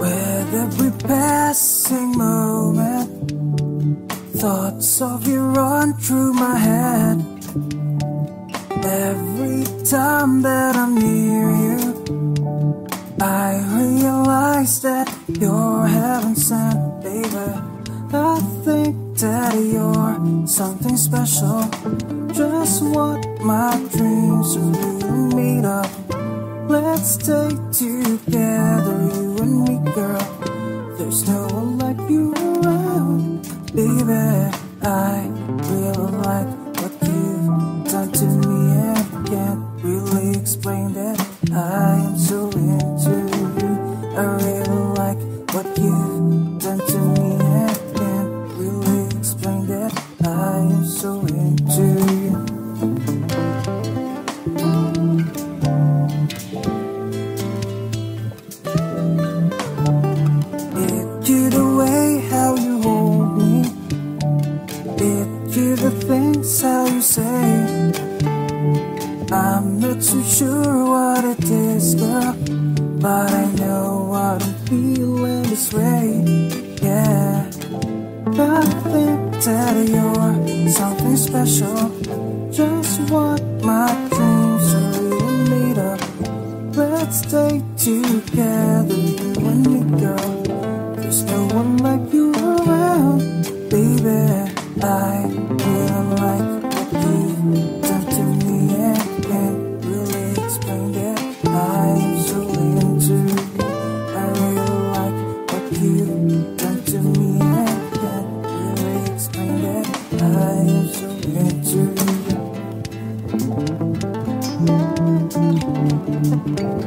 With every passing moment, thoughts of you run through my head. Every time that I'm near I realize that you're heaven sent, baby. I think that you're something special, just what my dreams are made of. Let's stay together, you and me, girl. There's no one like you around, baby. I really like what you've done to me, and can't really explain that. Things how you say. I'm not too sure what it is, girl, but I know what I'm feeling this way. Yeah, I think that you're something special, just what my dreams are really made of. Let's stay together, you and me, girl. There's no one like you around, baby. I into you.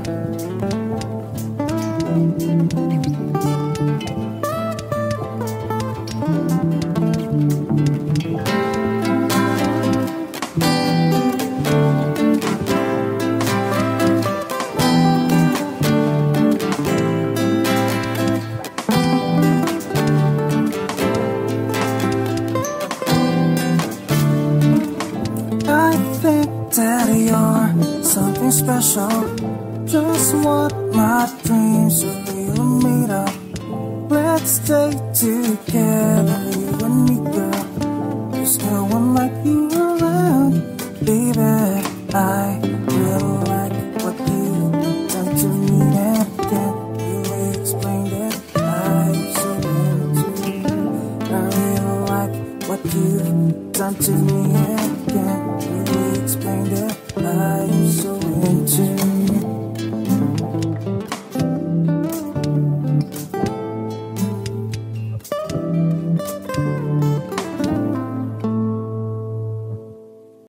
That you're something special. Just what my dreams are really made of. Let's stay together, you and me, girl. There's no one like you around, baby. I really like what you've done to me, and can't really explain that. I'm so into you. I really like what you've done to me, and can't I used I am so into